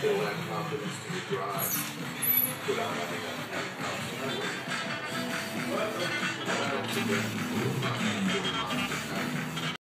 It'll confidence to your drive without having that forget,